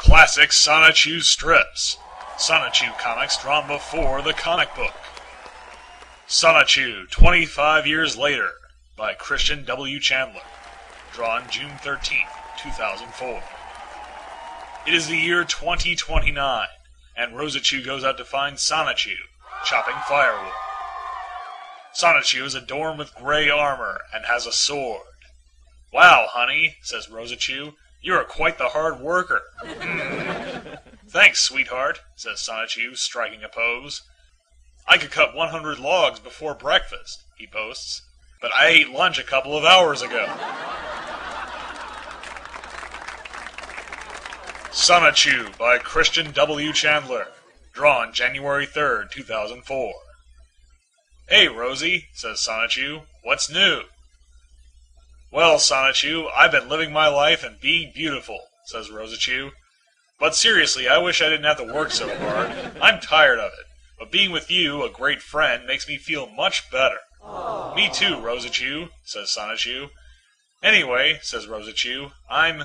Classic Sonichu strips. Sonichu comics drawn before the comic book. Sonichu 25 Years Later by Christian W. Chandler. Drawn June 13, 2004. It is the year 2029, and Rosachu goes out to find Sonichu, chopping firewood. Sonichu is adorned with gray armor and has a sword. Wow, honey, says Rosachu, you are quite the hard worker. Hmm. Thanks, sweetheart, says Sonichu, striking a pose. I could cut 100 logs before breakfast, he boasts, but I ate lunch a couple of hours ago. Sonichu by Christian W. Chandler. Drawn January 3rd, 2004. Hey, Rosie, says Sonichu, what's new? Well, Sonichu, I've been living my life and being beautiful, says Rosachu. But seriously, I wish I didn't have to work so hard. I'm tired of it. But being with you, a great friend, makes me feel much better. Me too, Rosachu, says Sonichu. Anyway, says Rosachu, I'm...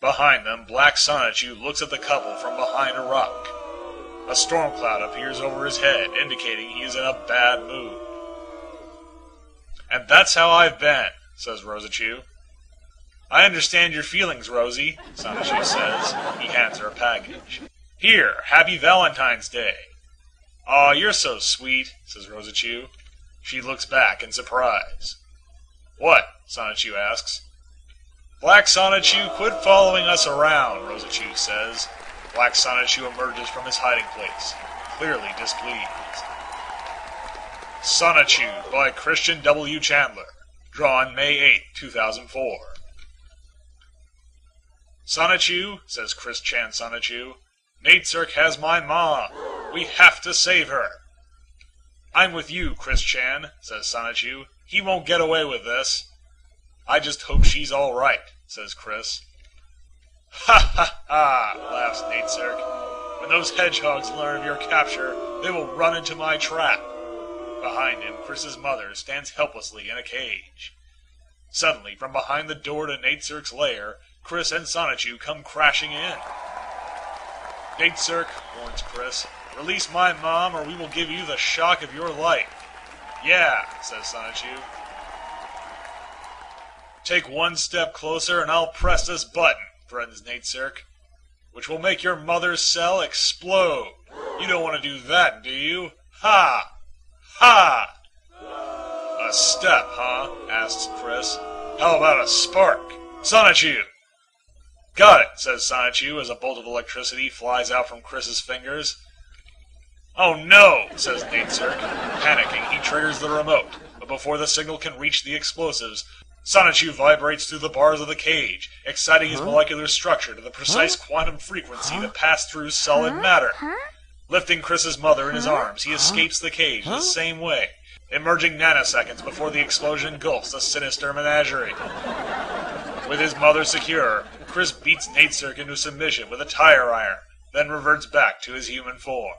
Behind them, Black Sonichu looks at the couple from behind a rock. A storm cloud appears over his head, indicating he is in a bad mood. And that's how I've been, says Rosachu. I understand your feelings, Rosie, Sonichu says. He hands her a package. Here, happy Valentine's Day. Aw, you're so sweet, says Rosachu. She looks back in surprise. What? Sonichu asks. Black Sonichu, quit following us around, Rosachu says. Black Sonichu emerges from his hiding place, clearly displeased. Sonichu by Christian W. Chandler. Drawn May 8, 2004. Sonichu, says Chris Chan Sonichu, Natesurk has my mom. We have to save her. I'm with you, Chris Chan, says Sonichu. He won't get away with this. I just hope she's all right, says Chris. Ha ha ha, laughs Natesurk. When those hedgehogs learn of your capture, they will run into my trap. Behind him, Chris's mother stands helplessly in a cage. Suddenly, from behind the door to Natesurk's lair, Chris and Sonichu come crashing in. Natesurk, warns Chris, release my mom or we will give you the shock of your life. Yeah, says Sonichu. Take one step closer and I'll press this button, threatens Natesurk, which will make your mother's cell explode. You don't want to do that, do you? Ha! Step, huh? asks Chris. How about a spark? Sonichu! Got it, says Sonichu as a bolt of electricity flies out from Chris's fingers. Oh no, says Natesurk. Panicking, he triggers the remote, but before the signal can reach the explosives, Sonichu vibrates through the bars of the cage, exciting his molecular structure to the precise quantum frequency that passed through solid matter. Lifting Chris's mother in his arms, he escapes the cage the same way, emerging nanoseconds before the explosion engulfs the sinister menagerie. With his mother secure, Chris beats Nate Natesurk into submission with a tire iron, then reverts back to his human form.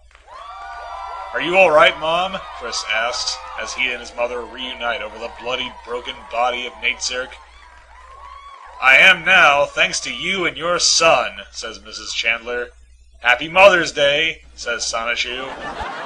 Are you alright, Mom? Chris asks, as he and his mother reunite over the bloody, broken body of Nate Natesurk. I am now, thanks to you and your son, says Mrs. Chandler. Happy Mother's Day, says Sonichu.